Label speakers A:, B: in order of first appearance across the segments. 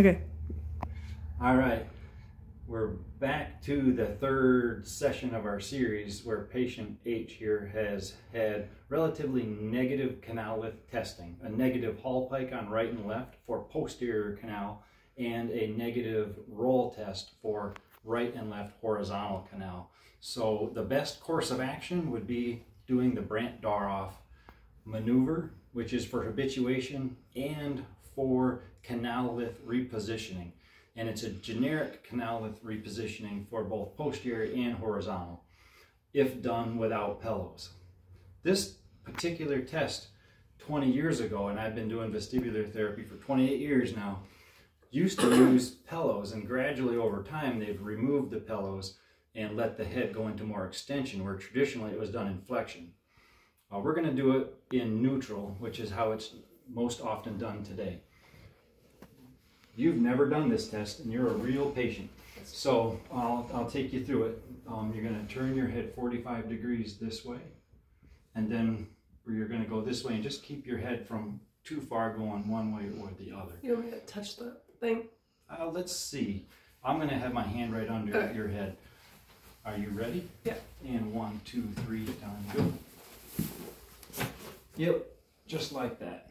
A: Okay.
B: All right. We're back to the third session of our series where patient H here has had relatively negative canalith testing, a negative Hallpike on right and left for posterior canal, and a negative roll test for right and left horizontal canal. So the best course of action would be doing the Brandt-Daroff maneuver, which is for habituation and for canalith repositioning. And it's a generic canalith repositioning for both posterior and horizontal, if done without pillows. This particular test 20 years ago, and I've been doing vestibular therapy for 28 years now, used to use pillows and gradually over time they've removed the pillows and let the head go into more extension where traditionally it was done in flexion. Uh, we're going to do it in neutral, which is how it's most often done today. You've never done this test and you're a real patient. So I'll, I'll take you through it. Um, you're going to turn your head 45 degrees this way and then you're going to go this way and just keep your head from too far going one way or the other.
A: You want me to touch the thing?
B: Uh, let's see. I'm going to have my hand right under
A: Okay.
B: your head. Are you ready?
A: Yeah.
B: And one, two, three, down, go. Yep, just like that.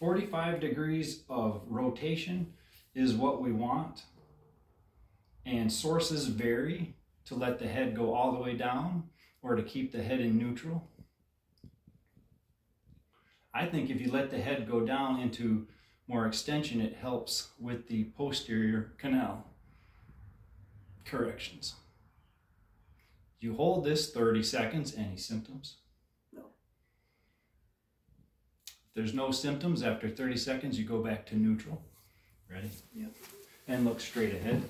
B: 45 degrees of rotation is what we want. And sources vary to let the head go all the way down or to keep the head in neutral. I think if you let the head go down into more extension, it helps with the posterior canal corrections. You hold this 30 seconds. Any symptoms?
A: No.
B: If there's no symptoms after 30 seconds, you go back to neutral. Ready?
A: Yep.
B: And look straight ahead.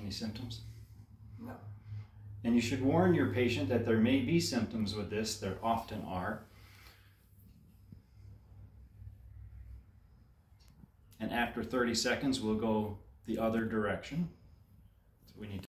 B: Any symptoms?
A: No.
B: And you should warn your patient that there may be symptoms with this, there often are. And after 30 seconds, we'll go the other direction. So we need to